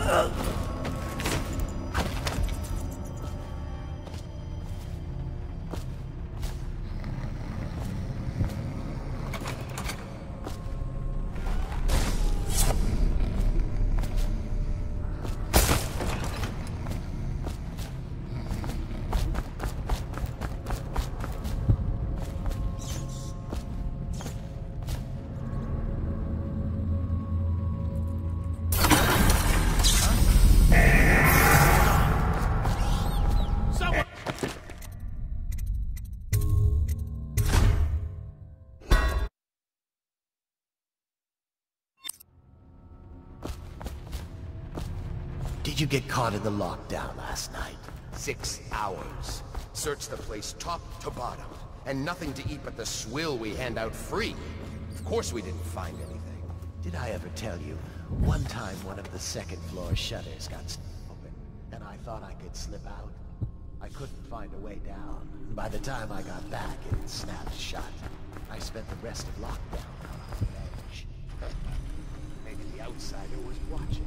Ugh. You get caught in the lockdown last night? Six hours. Searched the place top to bottom. And nothing to eat but the swill we hand out free. Of course we didn't find anything. Did I ever tell you, one time one of the second floor shutters got open, and I thought I could slip out? I couldn't find a way down. By the time I got back, it snapped shut. I spent the rest of lockdown on the edge. Maybe the outsider was watching.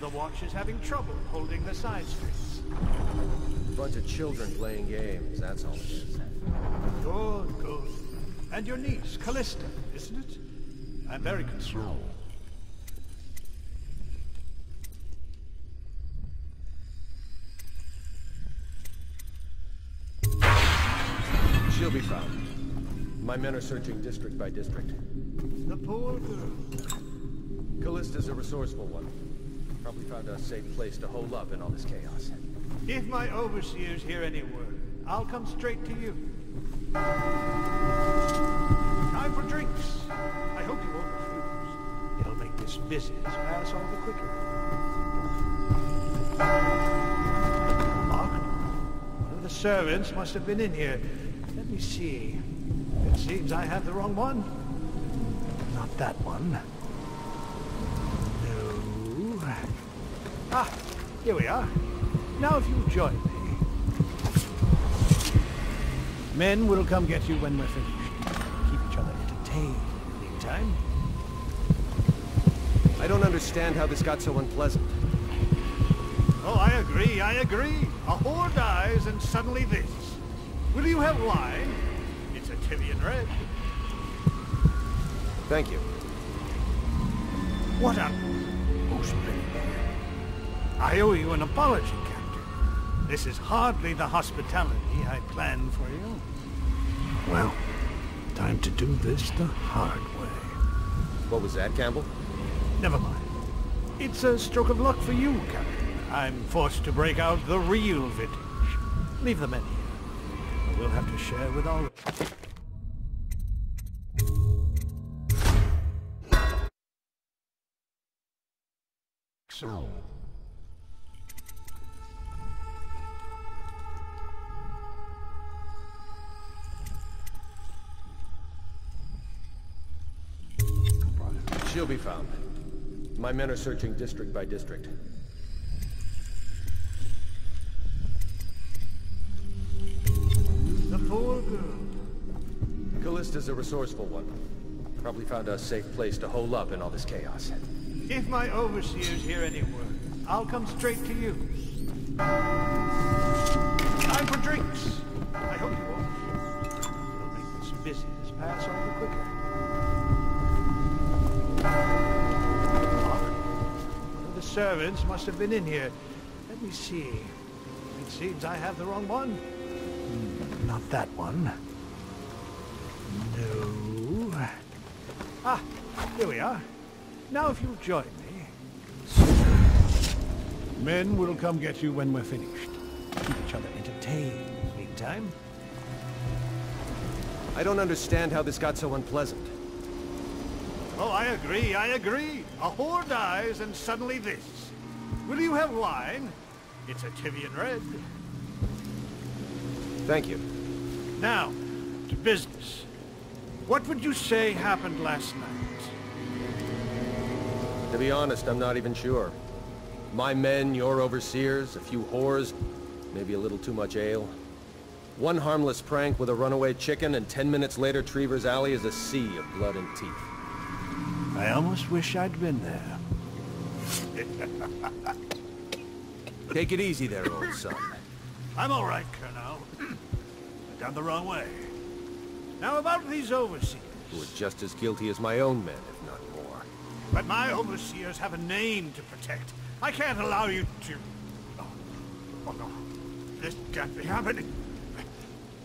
The watch is having trouble holding the side streets. Bunch of children playing games, that's all it is. Good, good. And your niece, Callista, isn't it? I'm very concerned. She'll be found. My men are searching district by district. The poor girl. Callista's a resourceful one. Probably found a safe place to hole up in all this chaos. If my overseers hear any word, I'll come straight to you. Time for drinks. I hope you won't refuse. It'll make this business pass all the quicker. Locked? One of the servants must have been in here. Let me see. It seems I have the wrong one. Not that one. Ah, here we are. Now if you'll join me. Men will come get you when we're finished. Keep each other entertained in the meantime. I don't understand how this got so unpleasant. Oh, I agree, I agree. A whore dies and suddenly this. Will you have wine? It's a Tyvian red. Thank you. What a... Oh, splendid. I owe you an apology, Captain. This is hardly the hospitality I planned for you. Well, time to do this the hard way. What was that, Campbell? Never mind. It's a stroke of luck for you, Captain. I'm forced to break out the real vintage. Leave the men here. We'll have to share with all... My men are searching district by district. The poor girl. Callista's a resourceful one. Probably found a safe place to hole up in all this chaos. If my overseers hear any word, I'll come straight to you. Time for drinks. Servants must have been in here. Let me see. It seems I have the wrong one. Hmm, Not that one. No. Ah, here we are. Now if you'll join me. Men will come get you when we're finished. Keep each other entertained in the meantime. I don't understand how this got so unpleasant. Oh, I agree, I agree. A whore dies and suddenly this. Will you have wine? It's a Tyvian red. Thank you. Now, to business. What would you say happened last night? To be honest, I'm not even sure. My men, your overseers, a few whores, maybe a little too much ale. One harmless prank with a runaway chicken, and ten minutes later Trevor's Alley is a sea of blood and teeth. I almost wish I'd been there. Take it easy there, old son. I'm all right, Colonel. Down the wrong way. Now about these overseers. Who are just as guilty as my own men, if not more. But my overseers have a name to protect. I can't allow you to... Oh, oh no. This can't be happening.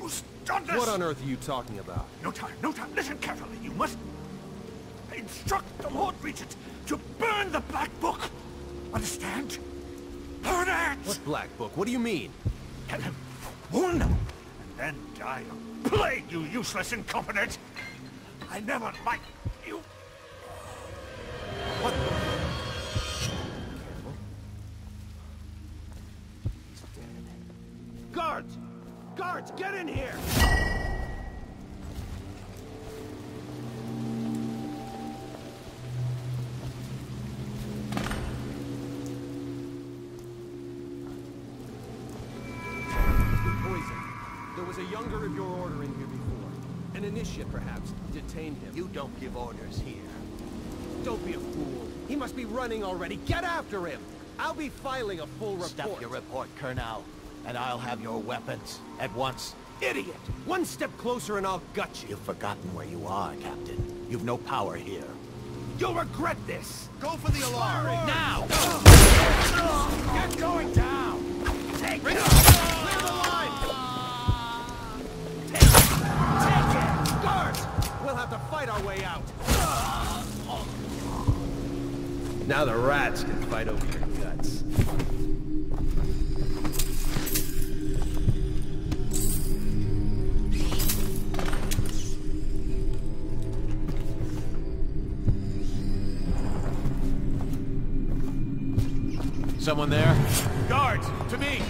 This? What on earth are you talking about? No time, no time. Listen carefully. You must instruct the Lord Regent to burn the Black Book. Understand? Burn it! What Black Book? What do you mean? Tell him. Warn them. And then die of plague, you useless incompetent. I never liked was a younger of your order in here before. An initiate, perhaps. Detained him. You don't give orders here. Don't be a fool. He must be running already. Get after him! I'll be filing a full report. Stop your report, Colonel, and I'll have your weapons at once. Idiot! One step closer and I'll gut you. You've forgotten where you are, Captain. You've no power here. You'll regret this! Go for the alarm! Now! Get going down! Take it! To fight our way out. Now the rats can fight over your guts. Someone there? Guards! To me!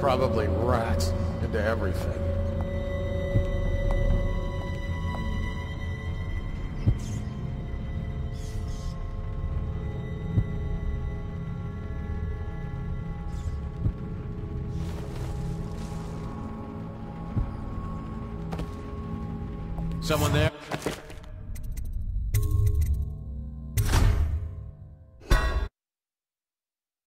Probably rats into everything. Someone there?